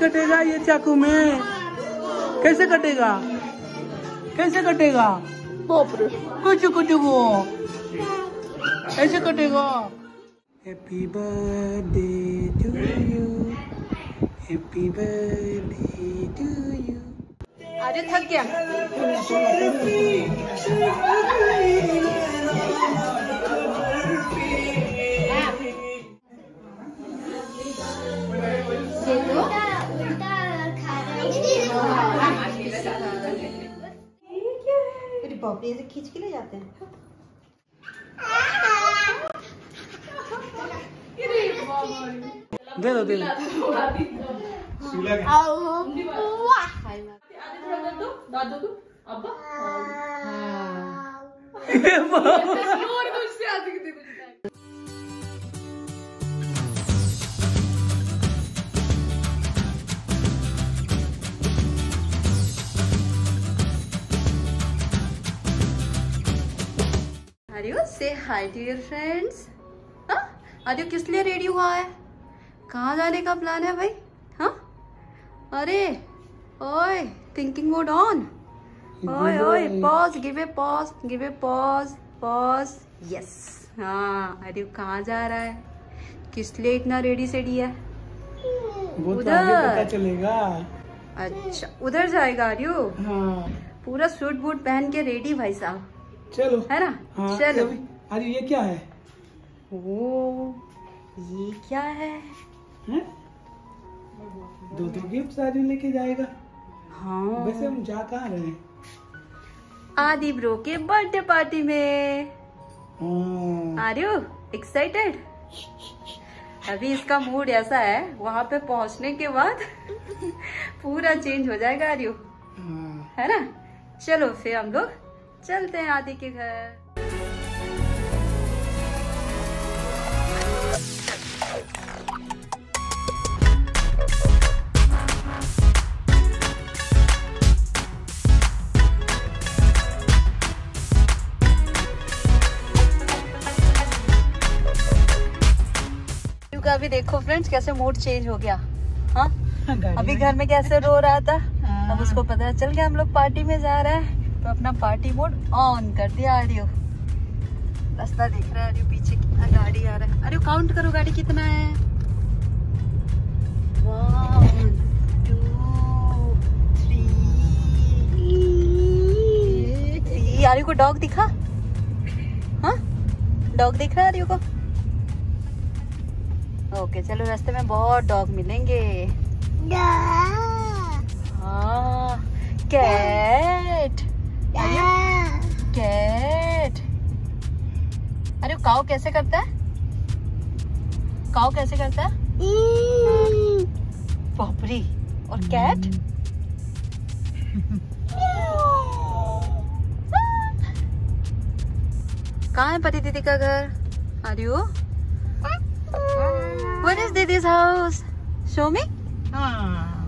कटेगा ये चाकू में? कैसे कटेगा? कैसे कटेगा? कुछ कुछ वो ऐसे कटेगा। Happy birthday to you happy birthday to you Arya थक गया। मेरी पॉपड़ी से खींच के ले जाते हैं। दे दो दे दो। आर्यो से हाय टू योर फ्रेंड्स हाँ? आर्यो किस लिए रेडी हुआ है? कहाँ जाने का प्लान है भाई? हाँ? अरे ओए थिंकिंग मोड ऑन ओए ओए pause give a pause give a pause pause yes हाँ अरे कहाँ जा रहा है? किस लिए इतना रेडी सेडी है? वो तो उधर। आगे पता चलेगा. अच्छा उधर जाएगा आर्यो? हाँ. पूरा सूट बूट पहन के रेडी भाई साहब. चलो। है ना? हाँ चलो। अरे ये क्या है? ओ ये क्या है? हैं? दो दो गिफ्ट सारी लेके जाएगा। हाँ। वैसे हम जा कहाँ रहे हैं? आदि ब्रो के बर्थडे पार्टी में। हाँ, आर यू एक्साइटेड अभी इसका मूड ऐसा है वहाँ पे पहुँचने के बाद पूरा चेंज हो जाएगा आर्यू हाँ। है ना? चलो फिर हम लोग चलते हैं आदि के घर। का भी देखो फ्रेंड्स कैसे मूड चेंज हो गया। हाँ? अभी घर में कैसे रो रहा था? हाँ। अब उसको पता चल गया हम लोग पार्टी में जा रहे हैं। तो अपना पार्टी मोड ऑन कर दिया आर्यो रास्ता देख रहा है आर्यो पीछे कितना गाड़ी आ रहा है। आर्यो काउंट करो गाड़ी कितना है। आर्यो को डॉग दिखा? हाँ? डॉग दिख रहा है आर्यो को? ओके चलो रास्ते में बहुत डॉग मिलेंगे। हाँ कैट कैट अरे काव कैसे करता है? काव कैसे करता है? पॉपरी और कैट? कहाँ है पति दीदी का घर? Are you What is Didi's house? Show me. हाँ।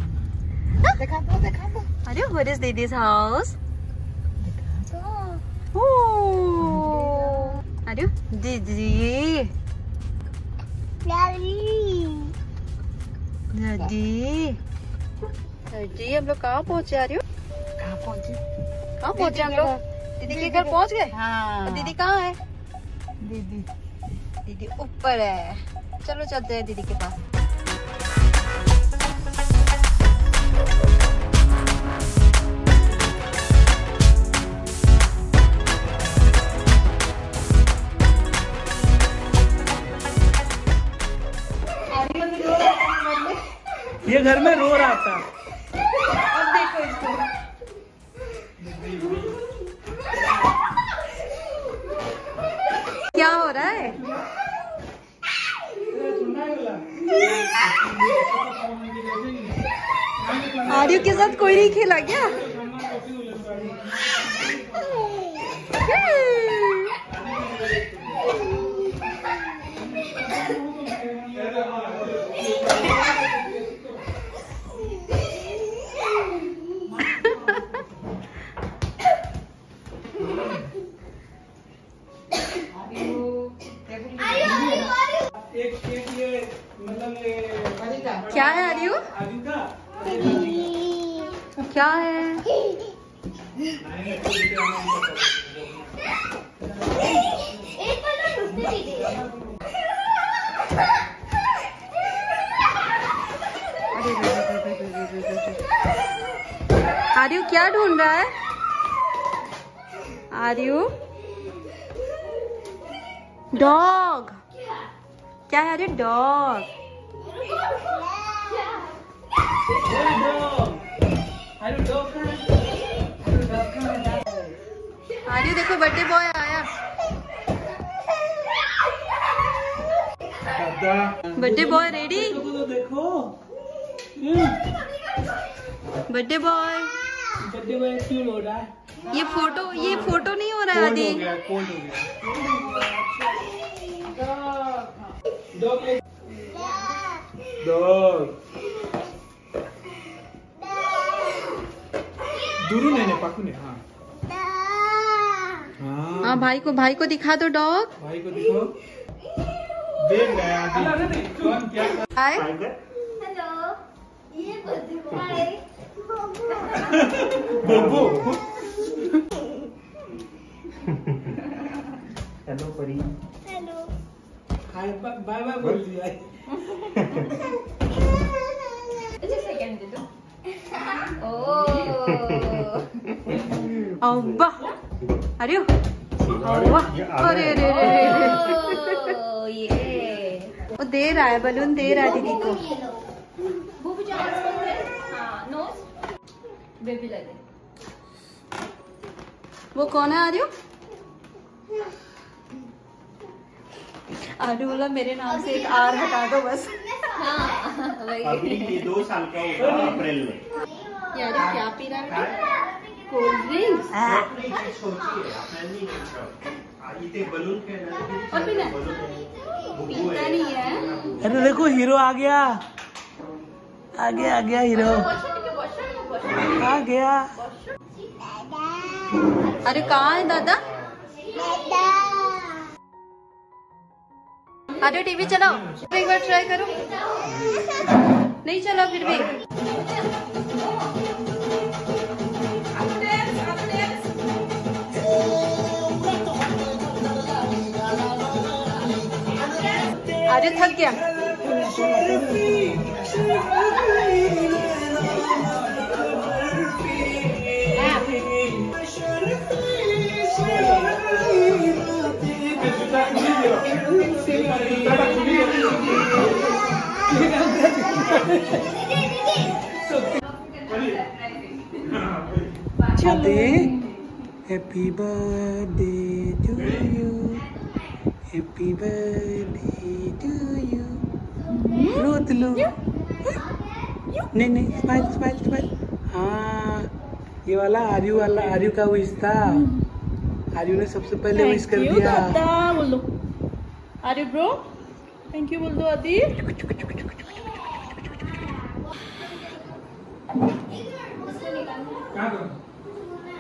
दिखा दो दिखा दो Are you? What is Didi's house? Oh. You? Didi. Daddy. Daddy, हम लोग कहाँ पहुँचे आ रही हो कहाँ पहुँचे कहाँ पहुँचे हम लोग दीदी के घर पहुँच गए हाँ दीदी कहाँ है दीदी दीदी ऊपर है चलो चलते हैं दीदी के पास ये घर में रो रहा था। अब देखो इसको। क्या हो रहा है? आर्यू के साथ कोई नहीं खेला क्या? एक ये मतलब ये क्या है आर्यू? क्या है? आर्यू क्या ढूंढ रहा है? आर्यू? डॉग। क्या है अरे डॉग? आर्यू देखो बर्थडे बॉय आया। बर्थडे बॉय रेडी देखो बर्थडे बॉय। बर्थडे में क्यों हो रहा है ये फ़ोटो ये फ़ोटो नहीं हो रहा आदि कोल्ड हो गया डॉग डॉग दुरू नहीं पाकू ने हाँ। हाँ। हाँ भाई को भाई को दिखा दो डॉग भाई को दिखो। देख रहा है आदि कौन क्या कर हाय बोबो। हेलो परी। बाय बाय बोल दिया अब्बा अरे अब्बा अरे अरे अरे वो दे रहा है बलून दे रहा है दीदी को वो कौन है आर्यू? आर्यू बोला मेरे नाम से एक आर हटा दो बस। अभी ये दो साल का होगा अप्रैल में। ये आर्यू क्या पी रहा है? Cold drinks? है। अरे देखो हीरो आ गया। आ गया आ गया हीरो। आ गया। अरे कहाँ है दादा। अरे टीवी चलाओ। एक बार ट्राई करो। नहीं चलाओ फिर भी। आज थक गया। Happy birthday to you happy birthday to you लो लो नहीं नहीं स्माइल स्माइल स्माइल हाँ ये वाला आर्यू वाला आर्यू का विश था। आर्यू ने सबसे पहले विश कर दिया। बोल। दो अरे ब्रो थैंक यू बोल दो आदि।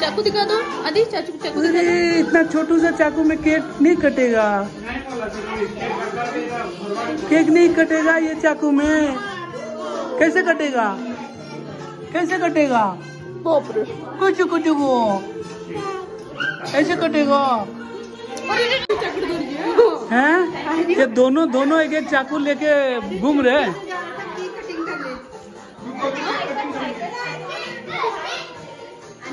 चाकू दिखा दो। आदि चाकू चाकू दिखा अरे दो इतना छोटू सा चाकू में केक नहीं कटेगा। केक नहीं कटेगा ये चाकू में। कैसे कटेगा? कैसे कटेगा? कुछ कुछ वो। ऐसे कटेगा। हैं? ये दोनों दोनों एक एक चाकू लेके घूम रहे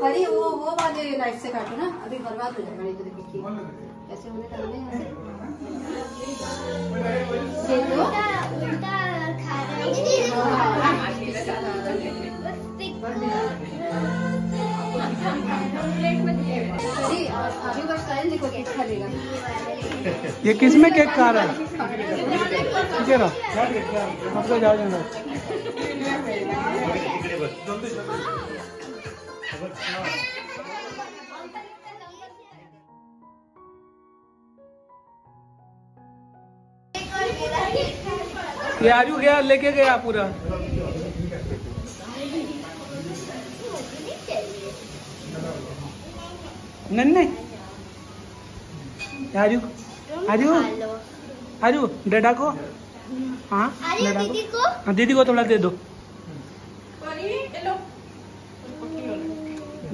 हाँ वो वो वाले लाइट से काटो ना अभी बर्बाद हो जाएगा नहीं तो देखो ठीक कैसे होने यहाँ से देखो। उल्टा खा जी और अभी बस टाइम देखो केक खा लेगा ये किसमें केक खा रहा है? ठीक है ना? तो जाओ जाना। ये आजू गया लेके गया पूरा। नन्ने आजू आजू आजू डडा को? हाँ दीदी को? को? हाँ दीदी को थोड़ा दे दो।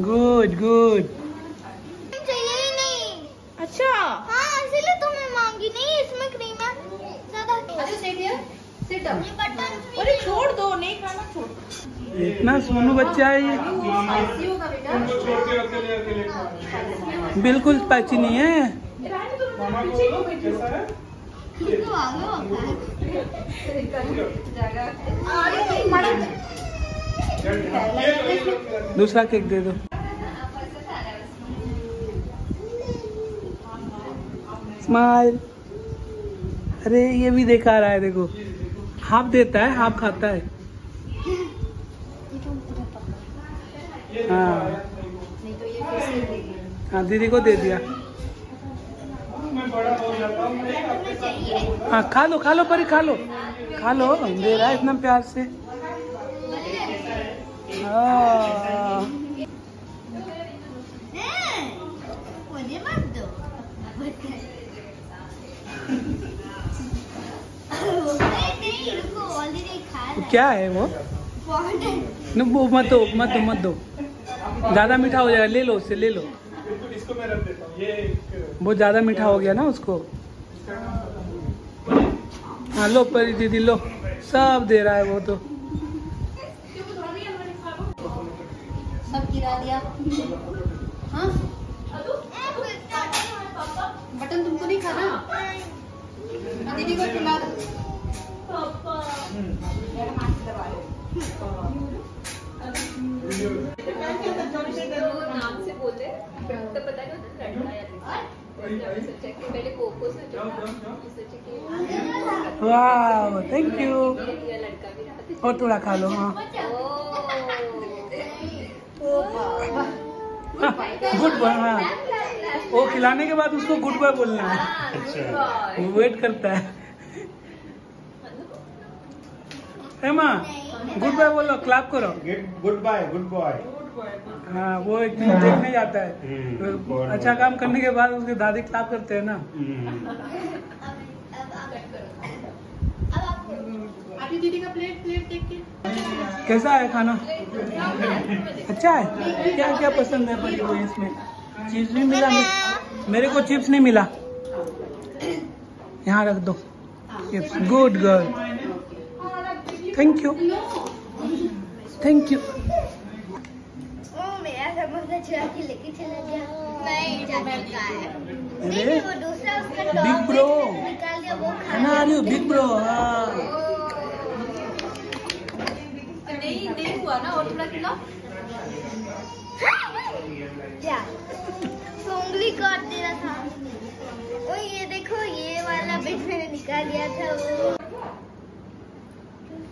गुड गुड चाहिए ही नहीं अच्छा। हाँ इसीलिए तुम्हें मांगी नहीं इसमें क्रीम है। ज़्यादा down. अरे छोड़ दो नहीं खाना छोड़ इतना सोनू बच्चा है ये। होगा बेटा। बिल्कुल स्पाइसी नहीं है। तो दूसरा केक दे दो। स्माइल। अरे, ये भी देखा रहा है, देखो। हाफ़ देता है, हाफ़ खाता है। हाँ। हाँ दीदी को दे दिया। हाँ खा लो खा लो, परी, खा लो। खा लो, दे रहा है इतना प्यार से। हाँ। क्या है वो? न, वो मत दो मत दो मत दो। ज़्यादा मीठा हो जाएगा ले लो उससे ले लो। बहुत ज़्यादा मीठा हो गया ना उसको। हाँ लो परी दीदी लो। सब दे रहा है वो तो। सब गिरा दिया। हाँ? बटन तुमको नहीं खाना? दीदी को खिला दो। वाह थैंक यू और थोड़ा खा लो हाँ। गुड बॉय हाँ। वो खिलाने के बाद उसको गुड बॉय बोलना है। वो वेट करता है। हेमा गुड बाय बोलो क्लैप करो। गुड बाय गुड बॉय हाँ वो एक दिन देखने जाता है। हम्म, तो अच्छा काम करने के बाद उसके दादी क्लैप करते हैं ना। आधी दीदी का प्लेट प्लेट देख के कैसा है खाना? अच्छा है? क्या क्या पसंद है परी को इसमें? चिप्स भी मिला मेरे को। चिप्स नहीं मिला। यहाँ रख दो। Chips good girl thank you thank you मेरा समोसा चुरा के लेके चला गया। नहीं है। अरे। नहीं, वो दूसरा उसका Big टॉप निकाल दिया वो खा है ना आर्यू बिग ब्रो हाँ। नहीं नहीं हुआ ना और थोड़ा खिलाओ क्या तो उंगली काट दे रहा था। ओ ये देखो ये वाला बिट मैंने निकाल दिया था वो।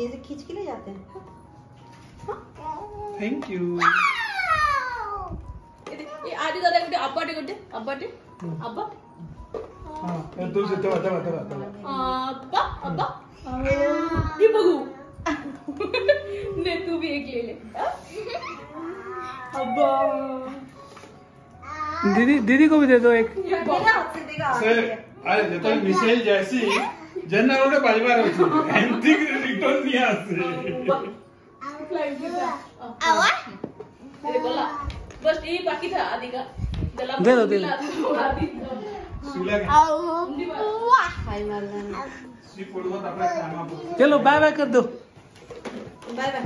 तेज़ी खींच के ले जाते हैं। हाँ। थैंक यू ये आज दादा गुड्डे अब्बा डे गुड्डे अब्बा डे अब्बा। हाँ ये तो से तवा तवा तवा तवा अब्बा अब्बा। हाँ। ये बगु ने तू भी एक ले ले। हाँ। अब्बा। दीदी दीदी को भी दे दो एक। मेरे हाथ से देगा अरे ये तो मिसाइल जैसी। জেনারেলে পাইবার আছে এন্টি রিটার্ন নিয়ে আছে আওয়া রে বলা बस ये बाकी था आदि का। दे दो दे दो चलो बाय बाय कर दो। बाय बाय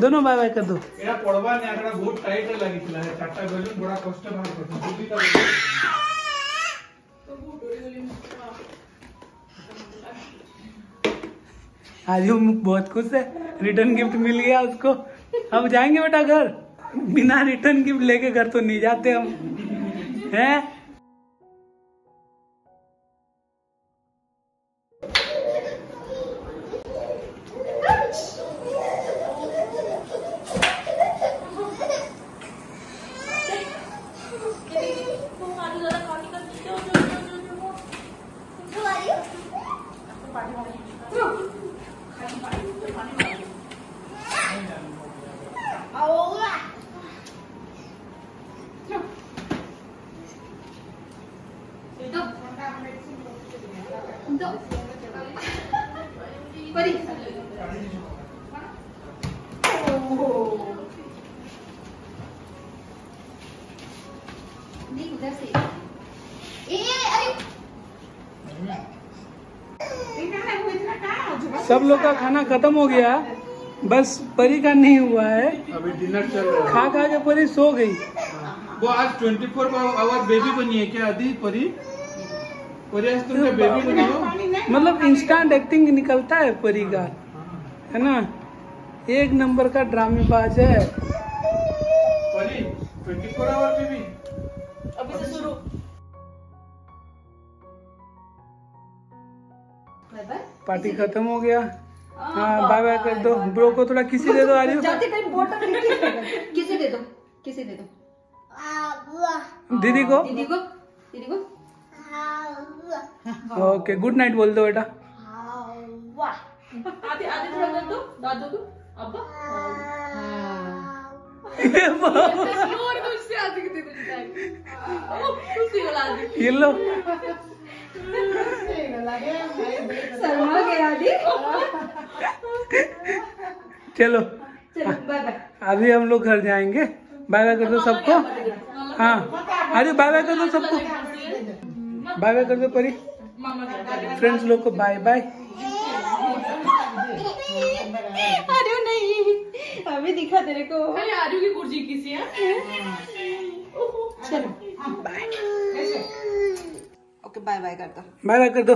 दोनों बाय बाय कर दो। एरा पड़वा ने आकड़ा बहुत टाइट लागितला है। चाटा गजन बड़ा कष्ट भाग करतो आज वो बहुत खुश है। रिटर्न गिफ्ट मिल गया उसको। अब जाएँगे बेटा घर। बिना रिटर्न गिफ्ट लेके घर तो नहीं जाते हम। हैं? परी। देख उधर से। सब लोग का खाना खत्म हो गया। बस परी का नहीं हुआ है। अभी डिनर चल रहा है। खा खा के परी सो गई। वो आज 24 फोर आवर बेबी बनी है क्या आदि परी परी आज तुमने बेबी बनी हो मतलब इंस्टेंट एक्टिंग निकलता है परी का है ना? एक नंबर का ड्रामेबाज है। परी 24 आवर बेबी अभी से शुरू। बाय बाय पार्टी खत्म हो गया। हाँ बाय बाय कर दो। ब्रो को थोड़ा किसी दे दो टाइम बोतल किसे दे दो। किसे दे दो दीदी को। दीदी को दीदी को। ओके गुड नाइट बोल दो बेटा। आदि आदि थोड़ा कर दो दादू को। अब्बा। और कुछ से आदि के दे दो खुशी वाला आदि। ये लो। शर्मा गया दी चलो। चलो बाय बाय अभी हम लोग घर जाएँगे। बाय बाय कर दो सबको। हाँ। अरे बाय बाय कर दो सबको। बाय बाय कर दो परी। फ्रेंड्स लोग को बाय बाय अरे नहीं। अभी दिखा तेरे को। अरे आरू की कुर्सी किसी है? चलो। बाय ओके बाय बाय कर दो। बाय बाय कर दो।